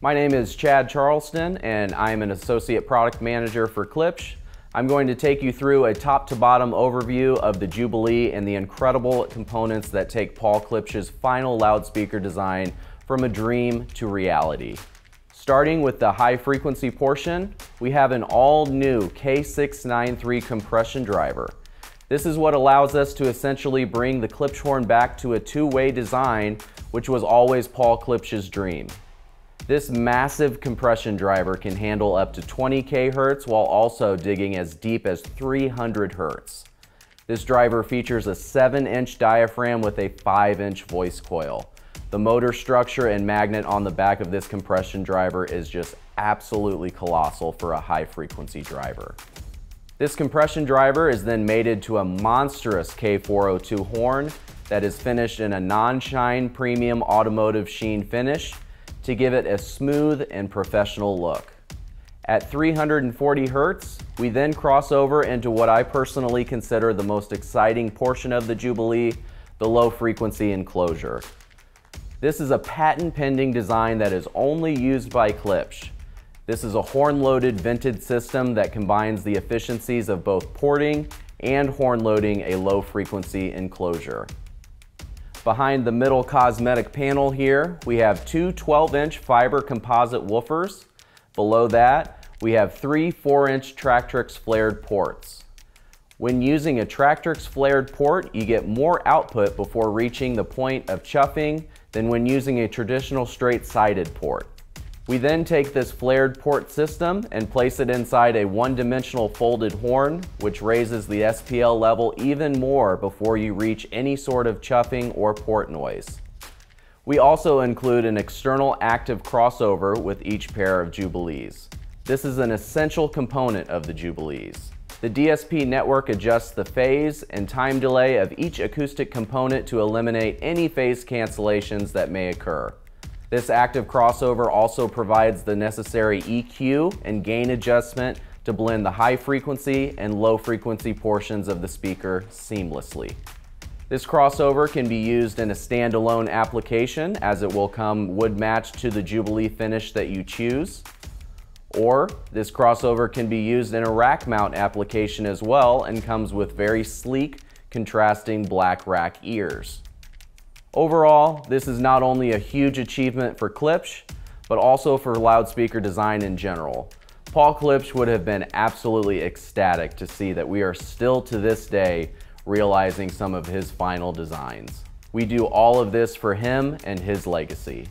My name is Chad Charleston and I'm an Associate Product Manager for Klipsch. I'm going to take you through a top to bottom overview of the Jubilee and the incredible components that take Paul Klipsch's final loudspeaker design from a dream to reality. Starting with the high frequency portion, we have an all new K693 compression driver. This is what allows us to essentially bring the Klipsch horn back to a two-way design, which was always Paul Klipsch's dream. This massive compression driver can handle up to 20 kHz while also digging as deep as 300 Hz. This driver features a 7-inch diaphragm with a 5-inch voice coil. The motor structure and magnet on the back of this compression driver is just absolutely colossal for a high frequency driver. This compression driver is then mated to a monstrous K402 horn that is finished in a non-shine premium automotive sheen finish to give it a smooth and professional look. At 340 Hertz, we then cross over into what I personally consider the most exciting portion of the Jubilee, the low frequency enclosure. This is a patent pending design that is only used by Klipsch. This is a horn-loaded vented system that combines the efficiencies of both porting and horn loading a low frequency enclosure. Behind the middle cosmetic panel here, we have two 12-inch fiber composite woofers. Below that, we have three 4-inch Tractrix flared ports. When using a Tractrix flared port, you get more output before reaching the point of chuffing than when using a traditional straight-sided port. We then take this flared port system and place it inside a one-dimensional folded horn, which raises the SPL level even more before you reach any sort of chuffing or port noise. We also include an external active crossover with each pair of Jubilees. This is an essential component of the Jubilees. The DSP network adjusts the phase and time delay of each acoustic component to eliminate any phase cancellations that may occur. This active crossover also provides the necessary EQ and gain adjustment to blend the high frequency and low frequency portions of the speaker seamlessly. This crossover can be used in a standalone application as it will come wood matched to the Jubilee finish that you choose. Or this crossover can be used in a rack mount application as well and comes with very sleek contrasting black rack ears. Overall, this is not only a huge achievement for Klipsch, but also for loudspeaker design in general. Paul Klipsch would have been absolutely ecstatic to see that we are still to this day realizing some of his final designs. We do all of this for him and his legacy.